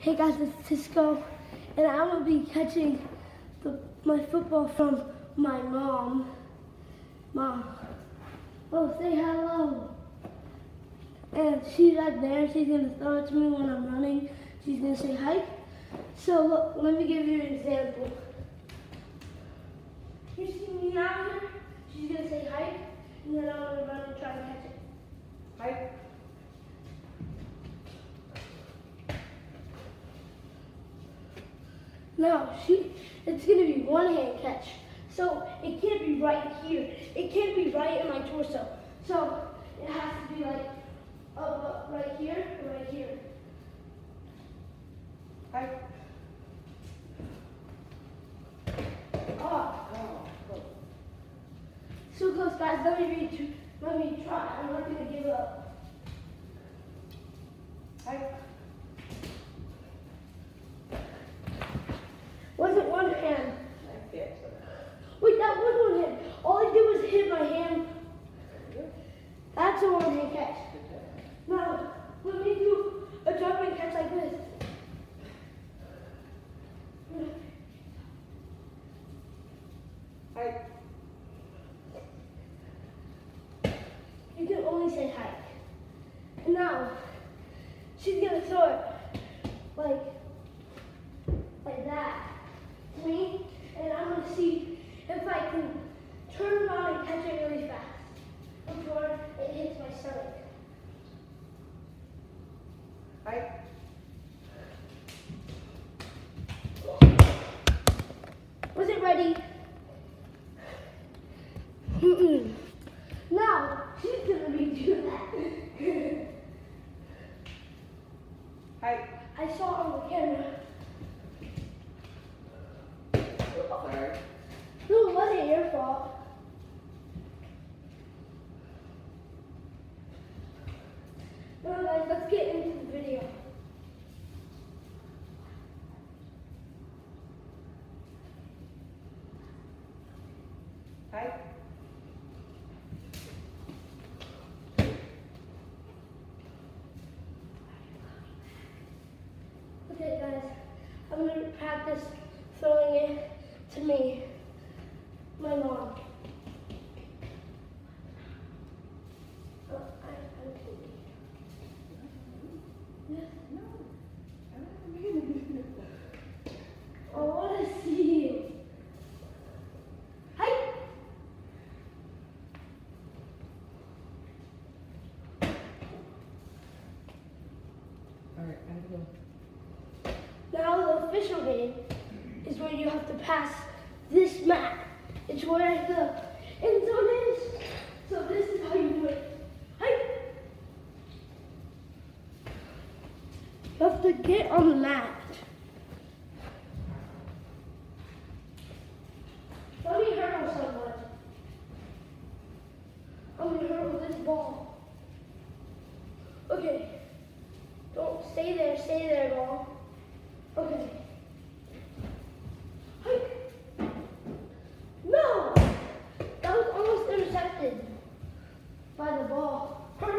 Hey guys, it's Tisco, and I'm gonna be catching the, my football from my mom. Mom, oh say hello. And she's right there. She's gonna throw it to me when I'm running. She's gonna say hi. So look, let me give you an example. You see me here? She's gonna say hi, and then I'm gonna run and try to catch it. Hi. No, she, it's gonna be one hand catch. So it can't be right here. It can't be right in my torso. So it has to be like up, right here, right here. Right. Ah, oh, oh, So close, guys. Let me. Let me try. I'm not gonna give up. Right. Wasn't one hand. Wait, that was one hand. All I did was hit my hand. That's a one hand catch. Now, let me do a jumping catch like this. Hi. You only. And now, she's gonna throw it like, like that to me, and I'm gonna see if I can turn around and catch it really fast before it hits my stomach. Hi. Was it ready? Mm-mm. Now, she's gonna be doing that. Hi. I saw on the camera. Sorry. No, it wasn't your fault. Now, guys, let's get into the video. Hi. Okay, guys, I'm gonna practice throwing it to me, my mom. Oh, I, I'm kidding. I want to see you. Hi. Alright, I go. Now the official game is where you have to pass this map. It's where the end zone is. So this is how you do it. Hi. You have to get on the mat. Let me hurdle someone. I'm gonna hurdle this ball. Okay. Don't stay there, stay there, ball. Okay. Hi. No! That was almost intercepted by the ball. Hi.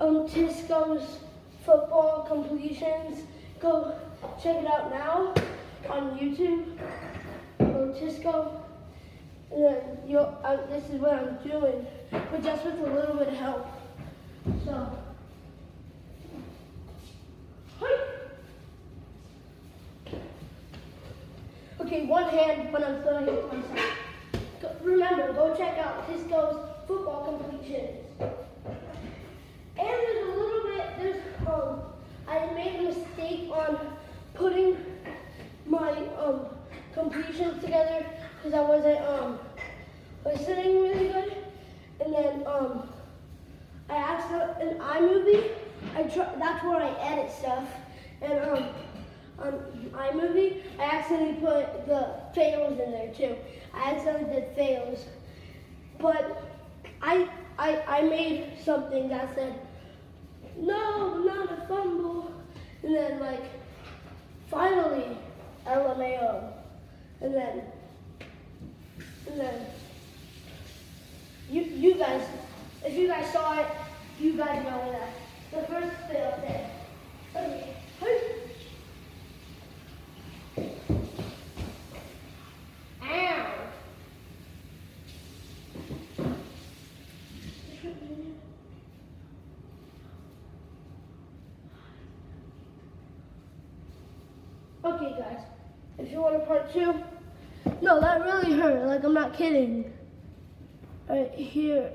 um, Tisco's football completions, go check it out now on YouTube. Go Tisco. And then you'll, uh, this is what I'm doing, but just with a little bit of help. So. Okay, one hand when I'm throwing it myself. Remember, go check out Tisco's football completions. And there's a little bit, there's, um, I made a mistake on putting my, um, completions together because I wasn't um listening really good, and then um I asked in iMovie. I that's where I edit stuff, and um on iMovie I accidentally put the fails in there too. I accidentally did fails, but I I I made something that said no, not a fumble, and then like finally LMAO, and then and then you you guys, if you guys saw it, you guys know that. The first fail said. Okay. Ow. Okay, guys, if you want a part two, no, that really hurt. Like, I'm not kidding. Right here.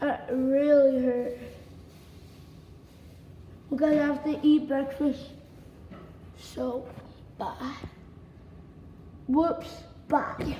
That really hurt. We're gonna have to eat breakfast. So, bye. Whoops, bye.